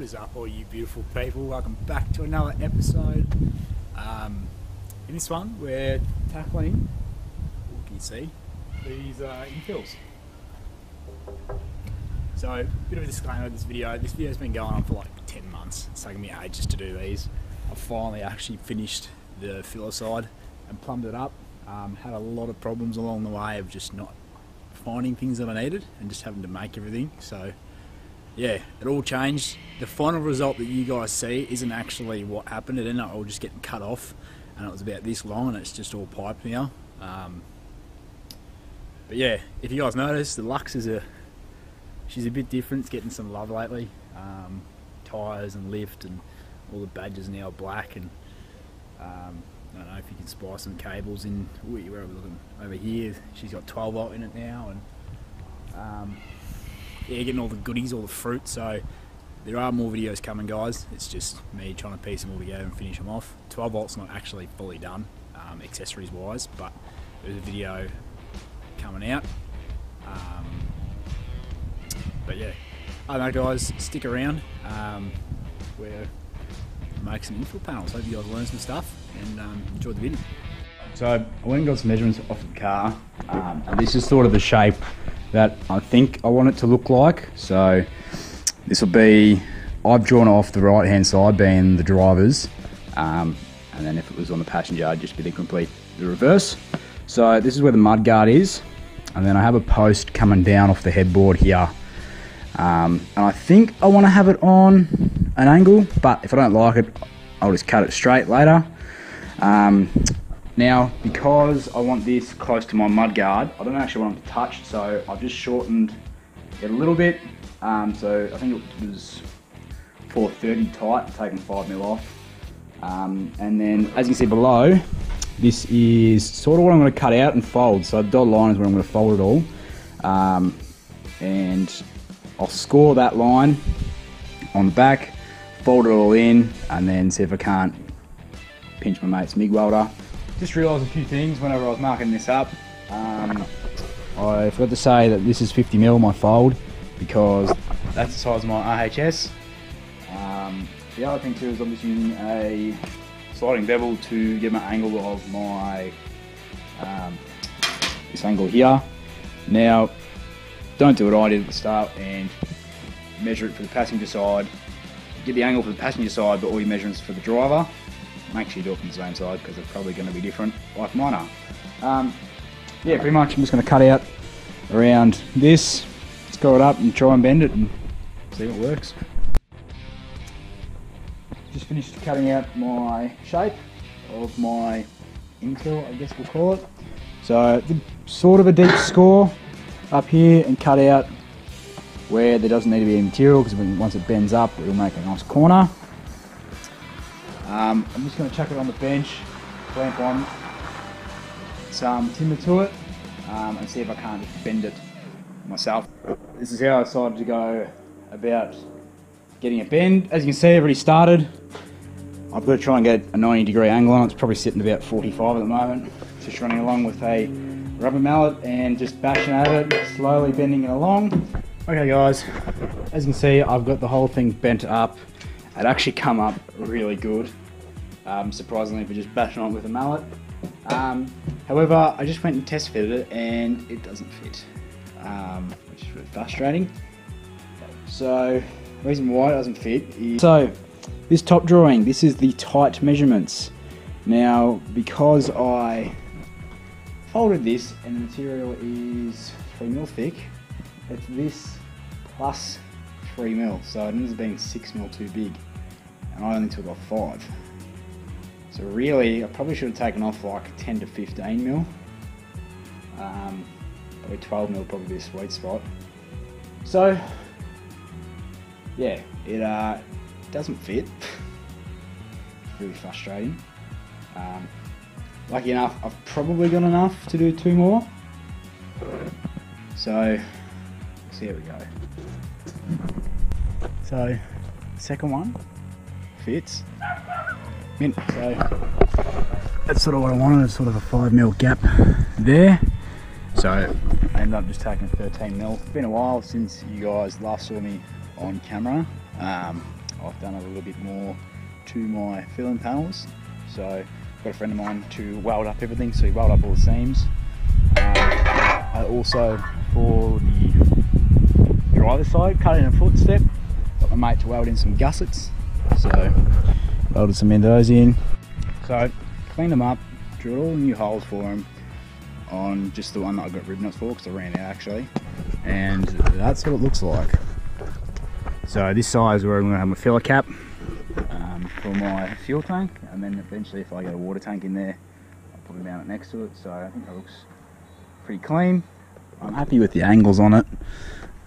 What is up, all you beautiful people? Welcome back to another episode. Um, in this one, we're tackling, what can you see, these uh, infills. So, a bit of a disclaimer of this video. This video's been going on for like 10 months. It's taken me ages to do these. I finally actually finished the filler side and plumbed it up. Um, had a lot of problems along the way of just not finding things that I needed and just having to make everything. So, yeah, it all changed. The final result that you guys see isn't actually what happened. It ended up all just getting cut off, and it was about this long, and it's just all piped now. Um, but yeah, if you guys notice, the Lux is a she's a bit different. It's getting some love lately. Um, tires and lift and all the badges now are black, and um, I don't know if you can spy some cables in. Ooh, where are we looking? Over here, she's got 12 volt in it now, and um, yeah, getting all the goodies, all the fruit. So there are more videos coming, guys. It's just me trying to piece them all together and finish them off. 12 volts not actually fully done, um, accessories wise, but there's a video coming out. Um, but yeah, I don't know, guys. Stick around. Um, we're make some infill panels. Hope you guys learn some stuff and um, enjoy the video. So I went and got some measurements off the car, um, and this is sort of the shape that I think I want it to look like. So this will be, I've drawn off the right hand side being the driver's, um, and then if it was on the passenger, I'd just be the complete the reverse. So this is where the mud guard is, and then I have a post coming down off the headboard here. Um, and I think I want to have it on an angle, but if I don't like it, I'll just cut it straight later. Um, now, because I want this close to my mud guard, I don't actually want them to touch, so I've just shortened it a little bit. Um, so I think it was 430 tight, taking 5 mil off. Um, and then, as you can see below, this is sort of what I'm going to cut out and fold. So the dotted line is where I'm going to fold it all. Um, and I'll score that line on the back, fold it all in, and then see if I can't pinch my mate's MIG welder just realised a few things whenever I was marking this up. Um, I forgot to say that this is 50 mil my fold because that's the size of my RHS. Um, the other thing too is I'm just using a sliding bevel to get my angle of my um, this angle here. Now, don't do what I did at the start and measure it for the passenger side. Get the angle for the passenger side, but all your measurements for the driver make sure you do it from the same side because they're probably going to be different like mine are. Um, yeah, pretty much I'm just going to cut out around this, score it up and try and bend it and see what works. Just finished cutting out my shape of my infill, I guess we'll call it. So sort of a deep score up here and cut out where there doesn't need to be any material because once it bends up it'll make a nice corner. Um, I'm just going to chuck it on the bench, clamp on some timber to it, um, and see if I can't bend it myself. This is how I decided to go about getting a bend. As you can see, I've already started. I've got to try and get a 90 degree angle on it. It's probably sitting about 45 at the moment. Just running along with a rubber mallet and just bashing at it, slowly bending it along. Okay guys, as you can see, I've got the whole thing bent up. It actually come up really good um, surprisingly for just bashing on it with a mallet. Um, however, I just went and test fitted it and it doesn't fit, um, which is really frustrating. So, reason why it doesn't fit is... So, this top drawing, this is the tight measurements. Now, because I folded this and the material is 3 mil thick, it's this plus 3 mil, so it ends up being 6 mil too big, and I only took off 5. So really, I probably should have taken off like 10 to 15 mil. Um, probably 12 mil probably a sweet spot. So, yeah, it uh, doesn't fit. really frustrating. Um, lucky enough, I've probably got enough to do two more. So, see how we go. So, second one fits mint. So that's sort of what I wanted, sort of a five mil gap there. So I ended up just taking 13 mil. It's been a while since you guys last saw me on camera. Um, I've done a little bit more to my filling panels. So I've got a friend of mine to weld up everything, so he welded up all the seams. Um, also for the driver's side, cut in a footstep. Mate to weld in some gussets. So welded some those in. So cleaned them up, drilled all new holes for them on just the one that I got rib nuts for because I ran out actually. And that's what it looks like. So this side is where I'm going to have my filler cap um, for my fuel tank and then eventually if I get a water tank in there I'll put it down next to it so I think that looks pretty clean. I'm happy with the angles on it.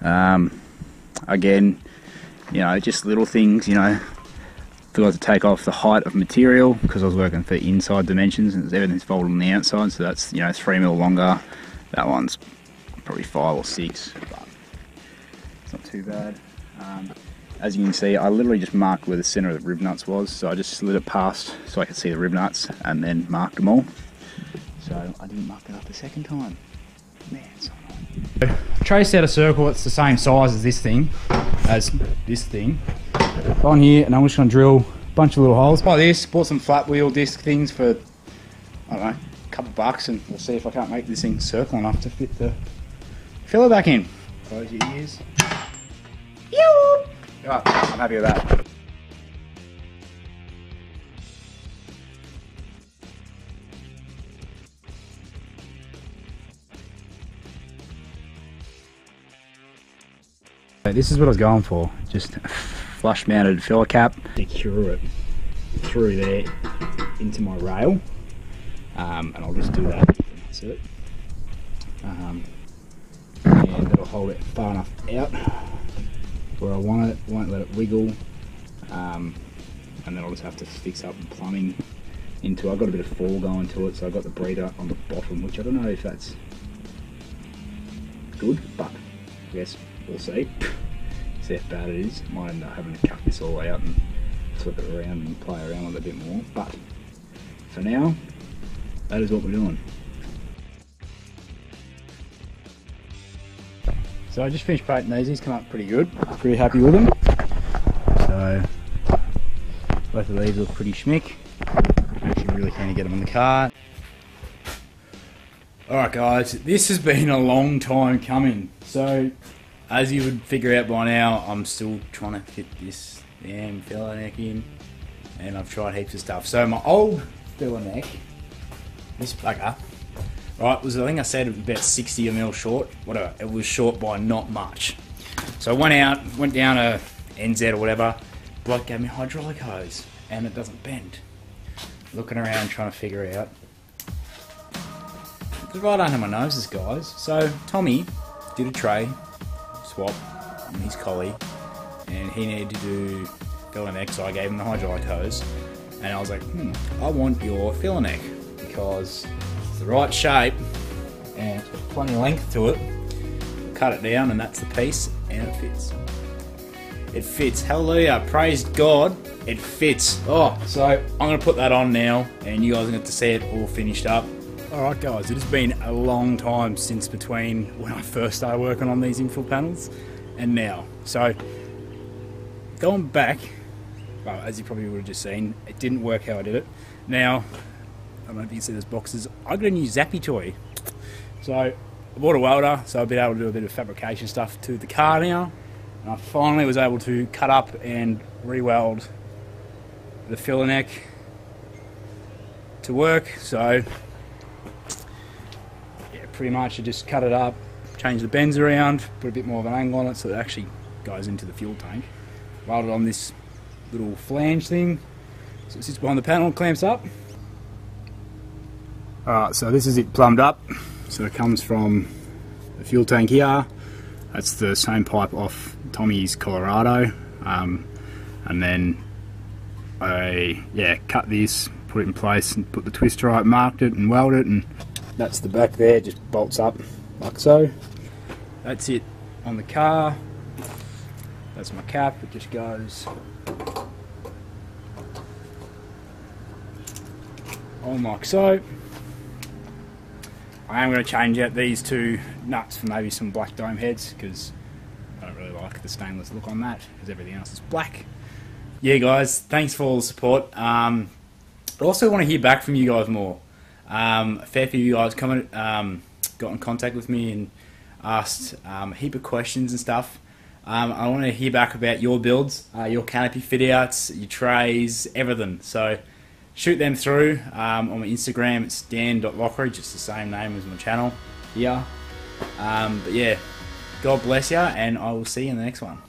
Um, again, you know, just little things, you know, forgot to take off the height of material because I was working for inside dimensions and everything's folded on the outside so that's you know three mil longer. That one's probably five or six but it's not too bad. Um, as you can see I literally just marked where the center of the rib nuts was so I just slid it past so I could see the rib nuts and then marked them all. So I didn't mark it up the second time. Man so traced out a circle it's the same size as this thing as this thing on here and I'm just to drill a bunch of little holes like this. Bought some flat wheel disc things for, I don't know, a couple bucks and we'll see if I can't make this thing circle enough to fit the filler back in. Close your ears. Right, I'm happy with that. This is what I was going for. Just flush mounted filler cap. Secure it through there into my rail. Um, and I'll just do that. That's it. Um, and that'll hold it far enough out where I want it, won't let it wiggle. Um, and then I'll just have to fix up the plumbing into I've got a bit of fall going to it, so I've got the breather on the bottom, which I don't know if that's good, but I guess we'll see see how bad it is. Might end up having to cut this all out and flip it around and play around with it a bit more. But for now, that is what we're doing. So I just finished painting these, these come up pretty good. Pretty happy with them. So both of these look pretty schmick. Actually really keen to get them in the car. Alright guys, this has been a long time coming. So as you would figure out by now, I'm still trying to fit this damn filler neck in, and I've tried heaps of stuff. So my old filler neck, this bugger, right, was I think I said about 60 mil short. Whatever, it was short by not much. So I went out, went down a Enzed or whatever. Bloke gave me hydraulic hose, and it doesn't bend. Looking around trying to figure out. It's right under my noses, guys. So Tommy did a tray, swap his collie, and he needed to do neck, so I gave him the hydraulic hose. And I was like, hmm, I want your neck because it's the right shape and plenty of length to it. Cut it down, and that's the piece, and it fits. It fits. Hallelujah. Praise God. It fits. Oh, so I'm going to put that on now, and you guys are going to see it all finished up. Alright guys, it has been a long time since between when I first started working on these infill panels and now. So, going back, well, as you probably would have just seen, it didn't work how I did it. Now, I don't know if you can see those boxes, I got a new Zappy toy. So, I bought a welder, so I've been able to do a bit of fabrication stuff to the car now. And I finally was able to cut up and re-weld the filler neck to work. So pretty much you just cut it up, change the bends around, put a bit more of an angle on it so it actually goes into the fuel tank. Weld it on this little flange thing, so it sits behind the panel, clamps up. Alright, so this is it plumbed up. So it comes from the fuel tank here. That's the same pipe off Tommy's Colorado. Um, and then I yeah cut this, put it in place and put the twister right, marked it and welded it and that's the back there, just bolts up like so. That's it on the car. That's my cap, it just goes on like so. I am going to change out these two nuts for maybe some black dome heads because I don't really like the stainless look on that because everything else is black. yeah, guys, thanks for all the support. Um, I also want to hear back from you guys more. Um, a fair few of you guys come um, got in contact with me and asked um, a heap of questions and stuff. Um, I want to hear back about your builds, uh, your canopy fit outs, your trays, everything. So shoot them through um, on my Instagram. It's dan.loughridge. It's the same name as my channel here. Um, but yeah, God bless you, and I will see you in the next one.